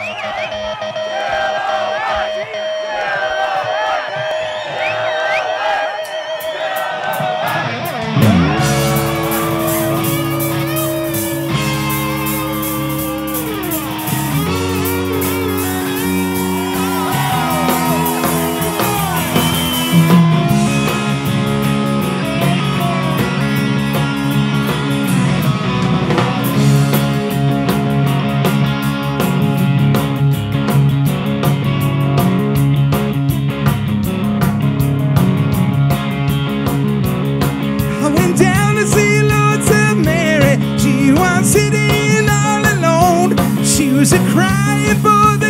I went down to see Lord of Is it crying for the